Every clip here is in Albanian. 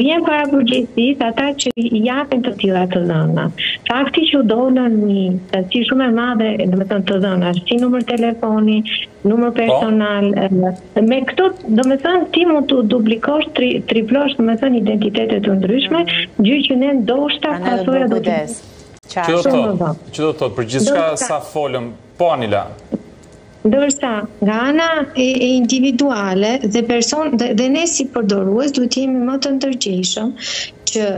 Vijnë para përgjegjësisë ata që i japin të tilla të dhëna. Fakti që u dol, a, një sasi shumë e madhe, domethënë të dhëna, si numër telefoni, numër, po, personal, po, me këto, domethënë ti mund të duplikosh, tri, triplosh, domethënë identitete të ndryshme, mm. gjë që ne ndoshta pasoja do të Që do të thotë, që do të thotë për gjithçka sa folëm, po Anila. Ndërsa, nga ana e e individuale dhe person dhe ne si përdorues duhet të jemi më të ndërgjegjshëm që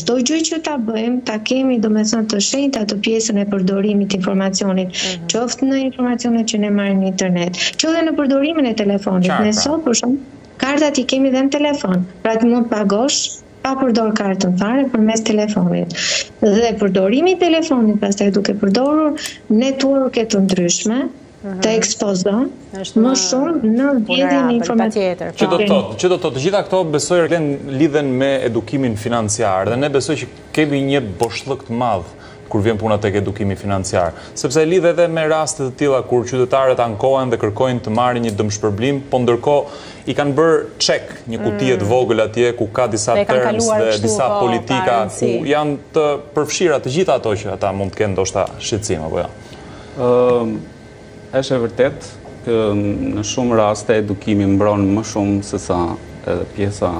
çdo gjë që ta bëjmë ta kemi domethënë të shenjtë atë pjesën e përdorimit të informacionit, qoftë në informacionet që ne marrim në internet, qoftë dhe në përdorimin e telefonit, ne sot për shembull kartat i kemi dhe në telefon, pra të mund të pagosh pa përdor kartën fare përmes telefonit dhe përdorimi i telefonit pastaj duke përdorur network-e të ndryshme të ekspozon më shumë në vjedhjen e informacionit. Që do të thotë, që do të thotë, të gjitha këto besoj Erlen lidhen me edukimin financiar dhe ne besoj që kemi një boshllëk të madh kur vjen puna tek edukimi financiar, sepse lidhet edhe me raste të tilla kur qytetarët ankohen dhe kërkojnë të marrin një dëmshpërblim, po ndërkohë i kanë bërë çek një kutie të vogël atje ku ka disa terms dhe disa politika ku janë të përfshira të gjitha ato që ata mund të kenë ndoshta shqetësim apo jo. Ëm Është e vërtetë që në shumë raste edukimi mbron më shumë se sa edhe pjesa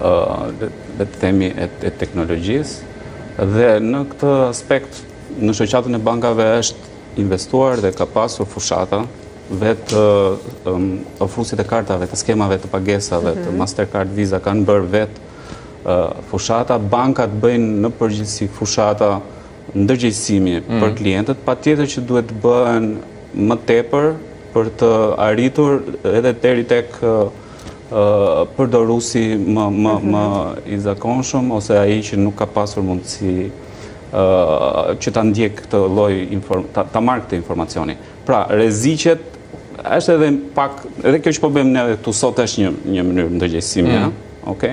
le të themi e teknologjisë dhe në këtë aspekt në shoqatën e bankave është investuar dhe ka pasur fushata vetë ofruesit e kartave të skemave të pagesave të mhm. Mastercard Visa kanë bërë vetë fushata, bankat bëjnë në përgjithësi fushata Ndërgjegjësimi për klientët patjetër që duhet të bëhen më tepër për të arritur edhe deri tek përdoruesi më i zakonshëm ose ai që nuk ka pasur mundësi që ta ndjekë këtë lloj, ta marrë këtë informacioni. Pra, rreziqet, është edhe pak, edhe kjo që po bëjmë ne edhe këtu sot është një mënyrë ndërgjegjësimi, ëh. Ok.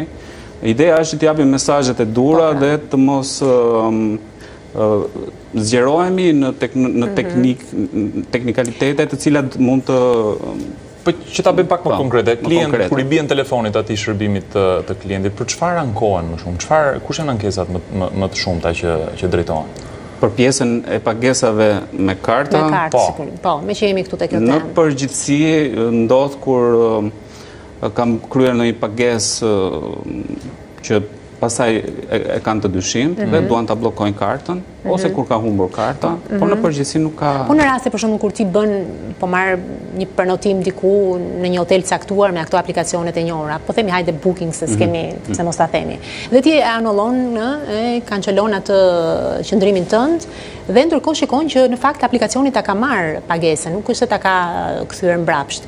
Ideja është që të japim mesazhet e duhura po, pra. dhe të mos zgjerohemi në mhm. teknik teknikalitete të cilat mund të Po që ta bëjmë pak më po, konkrete, klientët kur i bien telefonit atij shërbimit të, të klientit, për çfarë ankohen më shumë? Çfarë kush janë ankesat më më, më të shumta që që drejtohen? Për pjesën e pagesave me karta, me kartë, po. Po, me që jemi këtu tek kjo temë. Në përgjithësi ndodh kur kam kryer në një pagesë që pastaj e kanë të dyshim dhe mhm. duan ta bllokojnë kartën, mhm. ose kur ka humbur karta, por në mhm. përgjithësi nuk ka... Po në raste, për shembull kur ti bën, po marr një prenotim diku në një hotel të caktuar me këto aplikacionet e njohura, po themi hajde booking se s'kemi pse mos ta themi. Dhe ti e anullon në, e kancelon atë qëndrimin tënd, dhe ndërkohë shikon që në fakt aplikacioni ta ka marrë pagesën, nuk është se ta ka kthyer mbrapsht.